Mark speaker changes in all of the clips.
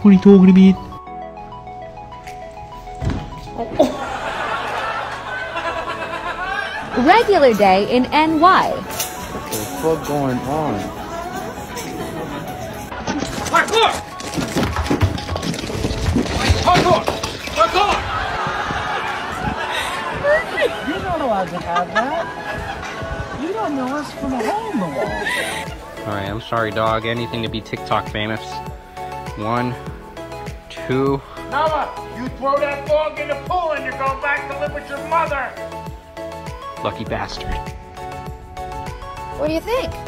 Speaker 1: What are you talking about?
Speaker 2: Regular day in NY.
Speaker 3: What the fuck going on?
Speaker 4: Parkour! Parkour! Parkour!
Speaker 3: You're not allowed to have that. You don't know us from a hole in the wall.
Speaker 5: Alright, I'm sorry, dog. Anything to be TikTok famous. One, two.
Speaker 4: Mama, you throw that dog in the pool and you go back to live with your mother.
Speaker 5: Lucky bastard.
Speaker 2: What do you think?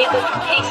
Speaker 6: legal case.